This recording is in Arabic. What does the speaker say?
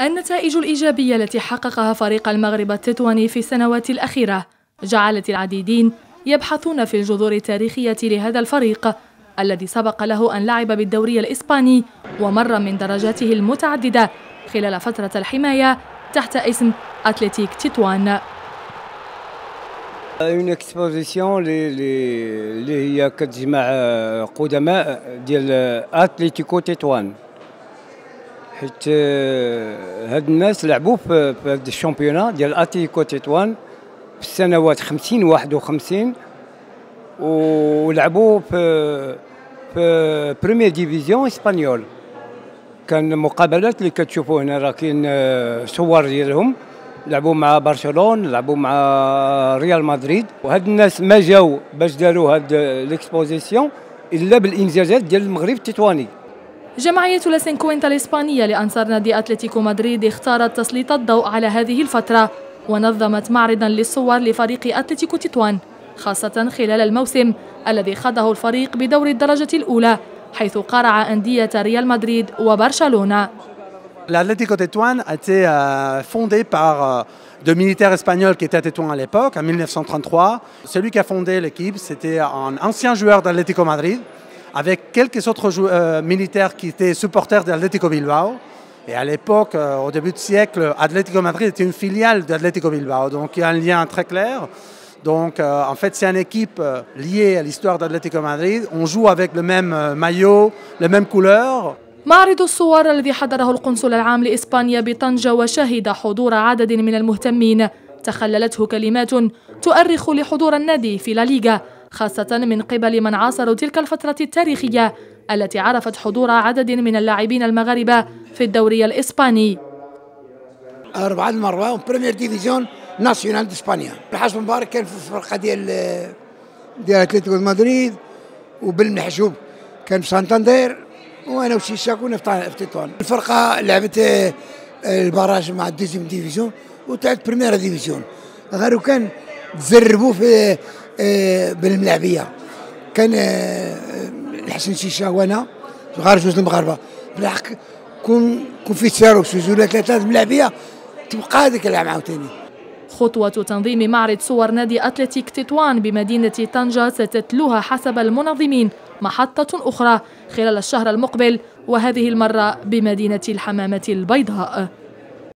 النتائج الإيجابية التي حققها فريق المغرب التطواني في السنوات الأخيرة. جعلت العديدين يبحثون في الجذور التاريخية لهذا الفريق الذي سبق له أن لعب بالدوري الإسباني ومر من درجاته المتعددة خلال فترة الحماية تحت اسم أتلتيك تطوان une exposition اللي هي كتجمع قدماء ديال اتليتيكو تطوان حيت هاد الناس لعبوا في هاد ال championnat ديال اتليتيكو تطوان في السنوات 50 51 ولعبوا في في première division espagnole كان مقابلات اللي كتشوفوا هنا راه كاين صور ديالهم. لعبوا مع برشلونه لعبوا مع ريال مدريد وهاد الناس ما جاوا باش داروا هاد L'exposition إلا بالإنجازات ديال المغرب التطواني. جمعية لاسينكوينتا الإسبانية لأنصار نادي أتلتيكو مدريد اختارت تسليط الضوء على هذه الفترة ونظمت معرضا للصور لفريق أتلتيكو تطوان خاصة خلال الموسم الذي خاضه الفريق بدور الدرجة الأولى حيث قارع أندية ريال مدريد وبرشلونة L'Atlético Tétouan a été euh, fondé par euh, deux militaires espagnols qui étaient à Tétouan à l'époque, en 1933. Celui qui a fondé l'équipe, c'était un ancien joueur d'Atlético Madrid, avec quelques autres euh, militaires qui étaient supporters d'Atlético Bilbao. Et à l'époque, euh, au début du siècle, Atlético Madrid était une filiale d'Atlético Bilbao, donc il y a un lien très clair. Donc euh, en fait, c'est une équipe euh, liée à l'histoire d'Atlético Madrid. On joue avec le même euh, maillot, les mêmes couleurs. معرض الصور الذي حضره القنصل العام لإسبانيا بطنجة وشهد حضور عدد من المهتمين تخللته كلمات تؤرخ لحضور النادي في لا ليغا خاصة من قبل من عاصروا تلك الفترة التاريخية التي عرفت حضور عدد من اللاعبين المغاربة في الدوري الإسباني. أربعة مرة primera división nacional de España الحسن مبارك كان في الفرقة ديال ديال أتلتيكو مدريد وبالمحجوب كان في سانتاندير وأنا وشيشا كنا في تطوان الفرقة لعبت البراج مع الدوزيام ديفيزيون وتعبت بريميرا ديفيزيون غير كان تزربوا في بالملاعبيه كان الحسن شيشا وأنا غير جوج المغاربة. بالحق كون كون في تشارك في ولا ثلاثة ملاعبيه تبقى هذيك اللعبه عاوتاني. خطوة تنظيم معرض صور نادي أتلتيك تطوان بمدينة طنجة ستتلوها حسب المنظمين محطة أخرى خلال الشهر المقبل وهذه المرة بمدينة الحمامة البيضاء.